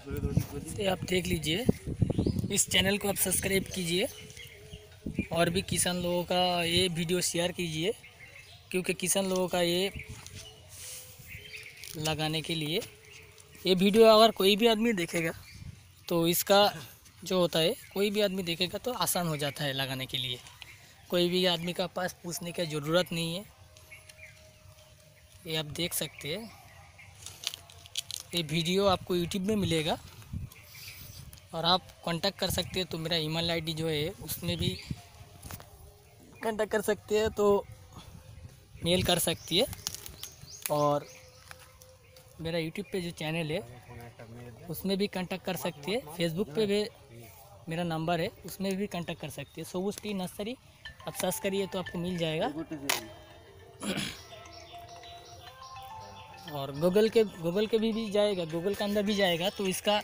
ये आप देख लीजिए। इस चैनल को आप सब्सक्राइब कीजिए। और भी किसान लोगों का ये वीडियो शेयर कीजिए, क्योंकि किसान लोगों का ये लगाने के लिए ये वीडियो अगर कोई भी आदमी देखेगा तो इसका जो होता है, कोई भी आदमी देखेगा तो आसान हो जाता है लगाने के लिए। कोई भी आदमी का पास पूछने की ज़रूरत नहीं है। ये आप देख सकते हैं। ये वीडियो आपको यूट्यूब में मिलेगा। और आप कांटेक्ट कर सकते हैं तो मेरा ईमेल आईडी जो है, उसमें भी कांटेक्ट कर सकते हैं तो मेल कर सकती है। और मेरा यूट्यूब पे जो चैनल है, उसमें भी कांटेक्ट कर सकती है। फेसबुक पे भी मेरा नंबर है, उसमें भी कांटेक्ट कर सकती है। सोबूस टी नर्सरी आप सर्च करिए तो आपको मिल जाएगा। और गूगल के गूगल के भी भी जाएगा गूगल के अंदर भी जाएगा तो इसका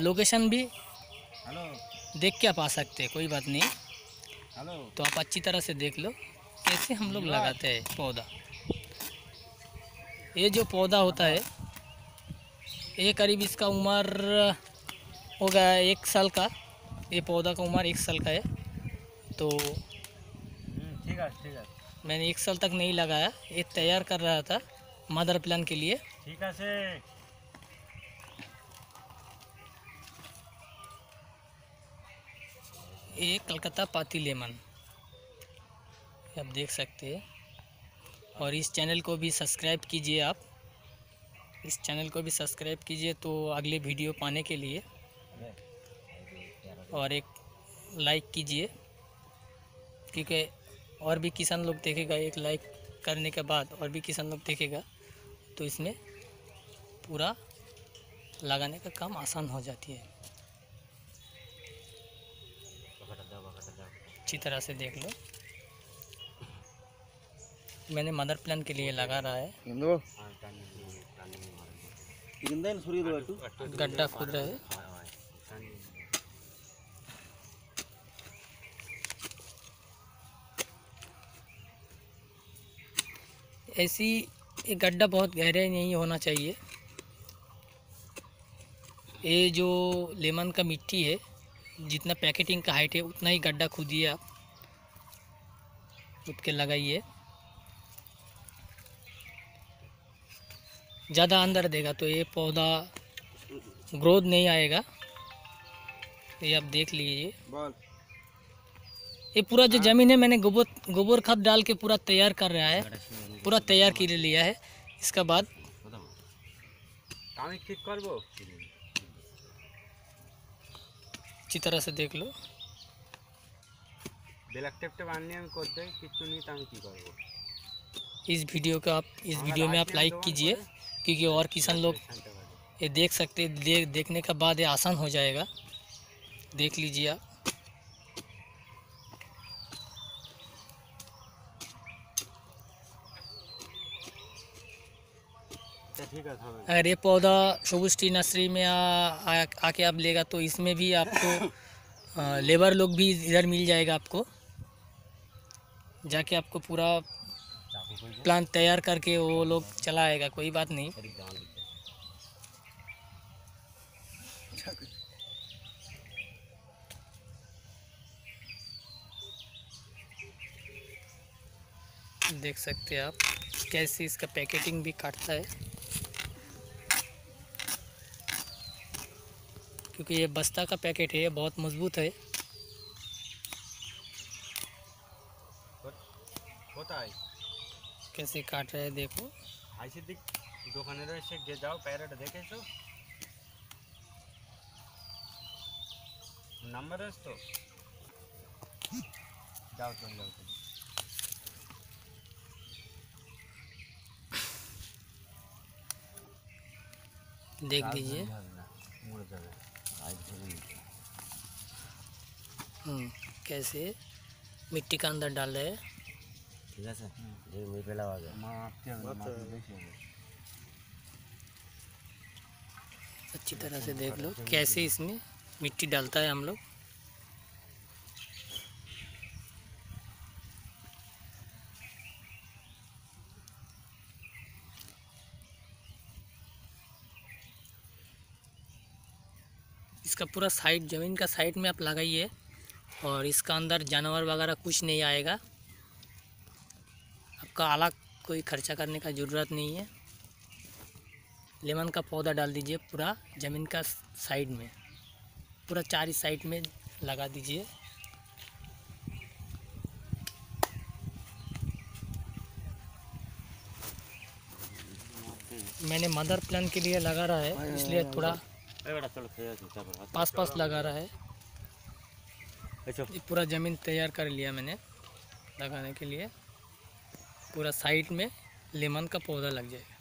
लोकेशन भी हेलो देख के आप आ सकते हैं कोई बात नहीं। हेलो तो आप अच्छी तरह से देख लो कैसे हम लोग लगाते हैं पौधा। ये जो पौधा होता है ये करीब इसका उम्र हो गया एक साल का। ये पौधा का उम्र एक साल का है तो हम्म, ठीक है ठीक है। मैंने एक साल तक नहीं लगाया ये तैयार कर रहा था। मदर प्लान के लिए। ठीक है से। ये कलकत्ता पाती लेमन। आप देख सकते हैं। और इस चैनल को भी सब्सक्राइब कीजिए आप। इस चैनल को भी सब्सक्राइब कीजिए तो अगले वीडियो पाने के लिए। और एक लाइक कीजिए। क्योंकि और भी किसान लोग देखेगा एक लाइक करने के बाद और भी किसान लोग देखेगा। तो इसमें पूरा लगाने का काम आसान हो जाती है। अच्छी तरह से देख लो। मैंने मदर प्लान के लिए लगा रहा है। गड्ढा खुद रहे ऐसी ये गड्ढा बहुत गहरा नहीं होना चाहिए। ये जो लेमन का मिट्टी है जितना पैकेटिंग का हाइट है उतना ही गड्ढा खुदिए आप। खुद के लगाइए। ज़्यादा अंदर देगा तो ये पौधा ग्रोथ नहीं आएगा। ये आप देख लीजिए। ये पूरा जो ज़मीन है मैंने गोबर गोबर खाद डाल के पूरा तैयार कर रहा है। पूरा तैयार के लिए लिया है। इसका बाद अच्छी तरह से देख लो। इस वीडियो को आप इस वीडियो में आप लाइक कीजिए क्योंकि और किसान लोग ये देख सकते देख देखने का बाद ये आसान हो जाएगा। देख लीजिए आप। अगर ये पौधा शोबुस टी नर्सरी में आ, आ, आके आप लेगा तो इसमें भी आपको लेबर लोग भी इधर मिल जाएगा आपको। जाके आपको पूरा प्लान तैयार करके वो लोग चलाएगा कोई बात नहीं। देख सकते हैं आप कैसे इसका पैकेटिंग भी काटता है। क्योंकि ये बस्ता का पैकेट है ये बहुत मज़बूत है। होता है। कैसे काट रहे है देखो। ऐसे दिख दुकानेदार से गे जाओ पैरेट देखे तो नंबर है तो जाओ चल जाओ तुम देख दीजिए। मुड़ जाएगा। Hmm, कैसे? मिट्टी का अंदर डाल रहे पहला अच्छी तरह से देख लो कैसे इसमें मिट्टी डालता है हम लोग। इसका पूरा साइड, ज़मीन का साइड में आप लगाइए और इसका अंदर जानवर वगैरह कुछ नहीं आएगा। आपका अलग कोई खर्चा करने का ज़रूरत नहीं है। लेमन का पौधा डाल दीजिए पूरा ज़मीन का साइड में। पूरा चार ही साइड में लगा दीजिए। मैंने मदर प्लान के लिए लगा रहा है, इसलिए थोड़ा पास पास लगा रहा है। अच्छा। पूरा ज़मीन तैयार कर लिया मैंने लगाने के लिए। पूरा साइड में लेमन का पौधा लग जाएगा।